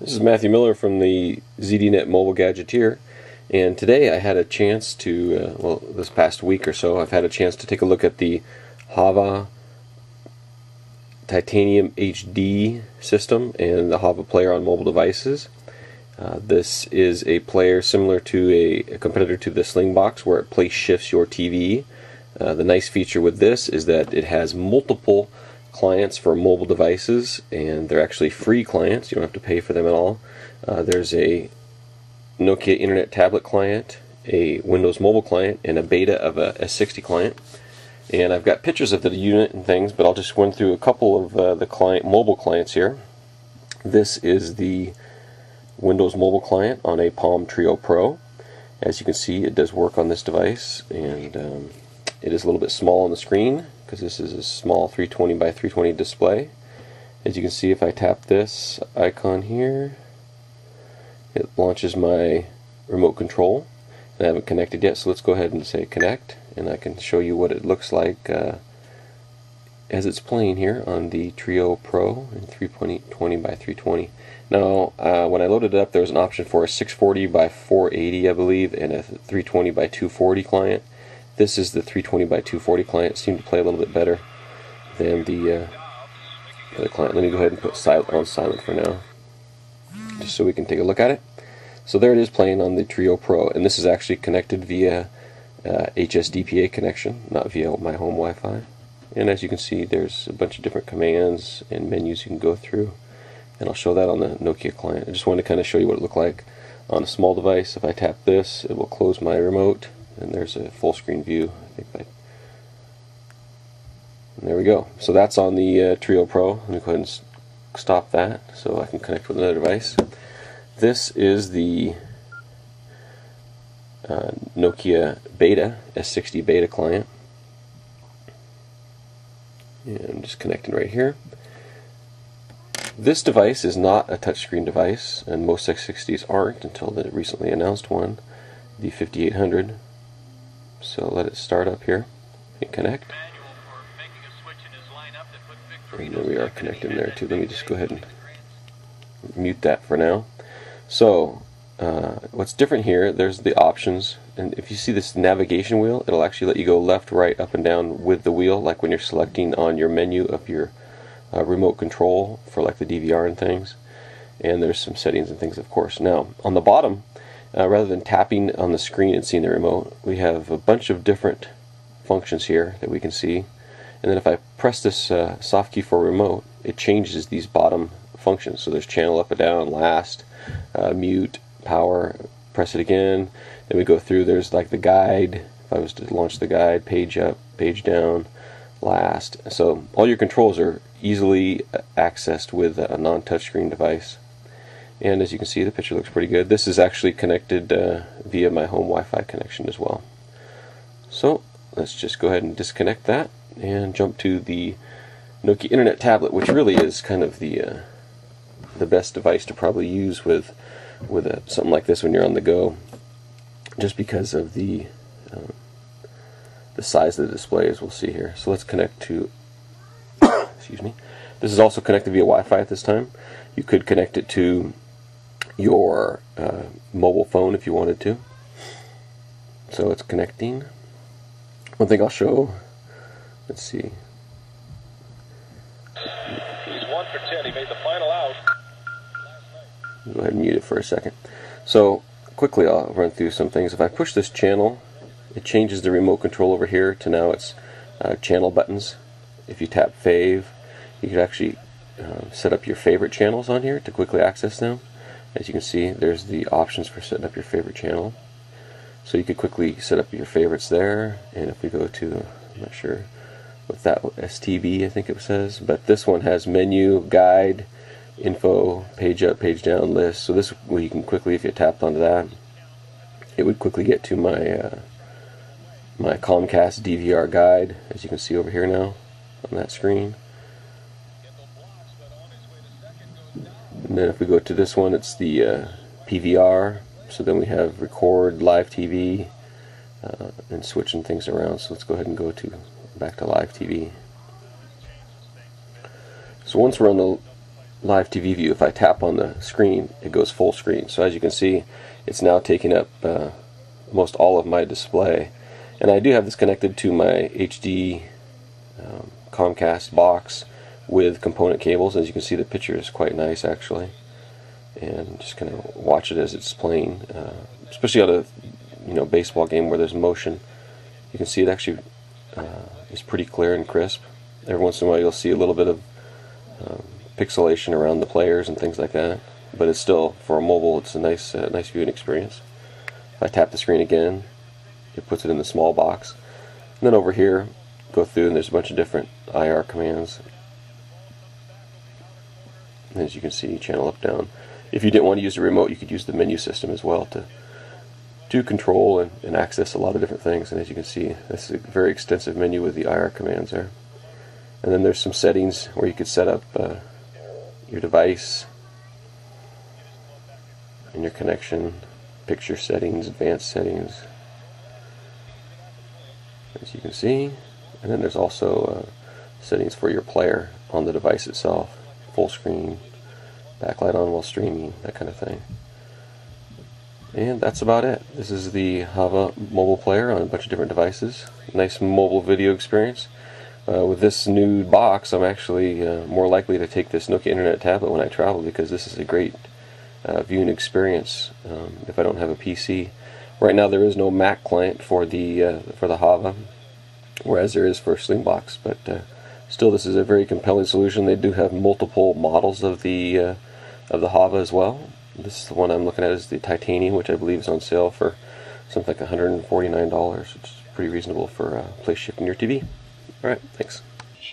This is Matthew Miller from the ZDNet Mobile Gadgeteer, and today I had a chance to, uh, well, this past week or so, I've had a chance to take a look at the Hava Titanium HD system and the Hava player on mobile devices. Uh, this is a player similar to a, a, competitor to the Slingbox where it place shifts your TV. Uh, the nice feature with this is that it has multiple clients for mobile devices, and they're actually free clients. You don't have to pay for them at all. Uh, there's a Nokia Internet tablet client, a Windows mobile client, and a beta of a S60 client. And I've got pictures of the unit and things, but I'll just run through a couple of uh, the client mobile clients here. This is the Windows mobile client on a Palm Treo Pro. As you can see, it does work on this device, and um, it is a little bit small on the screen because this is a small 320 by 320 display. As you can see, if I tap this icon here, it launches my remote control. And I haven't connected yet, so let's go ahead and say connect, and I can show you what it looks like uh, as it's playing here on the Treo Pro in 320 by 320. Now, uh, when I loaded it up, there was an option for a 640 by 480, I believe, and a 320 by 240 client. This is the 320 by 240 client. It seemed to play a little bit better than the uh, other client. Let me go ahead and put silent on silent for now, just so we can take a look at it. So there it is playing on the Treo Pro, and this is actually connected via uh, HSDPA connection, not via my home Wi-Fi. And as you can see, there's a bunch of different commands and menus you can go through, and I'll show that on the Nokia client. I just wanted to kind of show you what it looked like on a small device. If I tap this, it will close my remote and there's a full screen view. I there we go. So that's on the uh, Treo Pro. Let me go ahead and stop that so I can connect with another device. This is the uh, Nokia Beta S60 Beta client. And I'm just connecting right here. This device is not a touchscreen device, and most S60s aren't until the recently announced one, the 5800. So let it start up here and connect. And there we are connecting there too. Let me just go ahead and mute that for now. So uh, what's different here, there's the options, and if you see this navigation wheel, it'll actually let you go left, right, up and down with the wheel, like when you're selecting on your menu of your uh, remote control for like the DVR and things. And there's some settings and things, of course. Now, on the bottom, uh, rather than tapping on the screen and seeing the remote, we have a bunch of different functions here that we can see. And then if I press this uh, soft key for remote, it changes these bottom functions. So there's channel up and down, last, uh, mute, power, press it again. Then we go through, there's like the guide. If I was to launch the guide, page up, page down, last. So all your controls are easily accessed with a non-touchscreen device and as you can see the picture looks pretty good. This is actually connected uh, via my home Wi-Fi connection as well. So let's just go ahead and disconnect that and jump to the Nokia Internet tablet which really is kind of the uh, the best device to probably use with with a, something like this when you're on the go. Just because of the uh, the size of the display as we'll see here. So let's connect to excuse me. This is also connected via Wi-Fi at this time. You could connect it to your uh, mobile phone if you wanted to. So it's connecting. One thing I'll show, let's see. He's one for ten. He made the final out. Go ahead and mute it for a second. So quickly I'll run through some things. If I push this channel, it changes the remote control over here to now it's uh, channel buttons. If you tap fave, you can actually uh, set up your favorite channels on here to quickly access them. As you can see, there's the options for setting up your favorite channel. So you could quickly set up your favorites there. And if we go to, I'm not sure what that STB I think it says, but this one has menu, guide, info, page up, page down, list. So this way you can quickly, if you tapped onto that, it would quickly get to my uh, my Comcast DVR guide, as you can see over here now on that screen. And then if we go to this one, it's the uh, PVR. So then we have record, live TV, uh, and switching things around. So let's go ahead and go to back to live TV. So once we're on the live TV view, if I tap on the screen, it goes full screen. So as you can see, it's now taking up uh, most all of my display. And I do have this connected to my HD um, Comcast box with component cables. As you can see, the picture is quite nice actually. And just kind of watch it as it's playing, uh, especially on a you know baseball game where there's motion. You can see it actually uh, is pretty clear and crisp. Every once in a while, you'll see a little bit of um, pixelation around the players and things like that. But it's still for a mobile, it's a nice, uh, nice viewing experience. If I tap the screen again, it puts it in the small box. And then over here, go through and there's a bunch of different IR commands. As you can see, channel up, down. If you didn't want to use the remote, you could use the menu system as well to do control and, and access a lot of different things. And as you can see, this is a very extensive menu with the IR commands there. And then there's some settings where you could set up uh, your device and your connection, picture settings, advanced settings, as you can see. And then there's also uh, settings for your player on the device itself, full screen, backlight on while streaming, that kind of thing. And that's about it. This is the Hava mobile player on a bunch of different devices. Nice mobile video experience. Uh, with this new box, I'm actually uh, more likely to take this Nokia Internet tablet when I travel because this is a great uh, viewing experience um, if I don't have a PC. Right now, there is no Mac client for the uh, for the Hava, whereas there is for Slingbox. But uh, still, this is a very compelling solution. They do have multiple models of the uh, of the Hava as well. This is the one I'm looking at is the titanium, which I believe is on sale for something like $149, which is pretty reasonable for uh, place shifting your TV. All right, thanks.